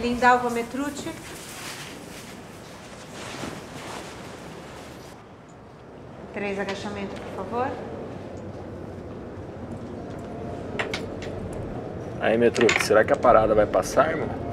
Lindalva Metrucci. Três agachamentos, por favor. Aí, Metrucci, será que a parada vai passar, irmão?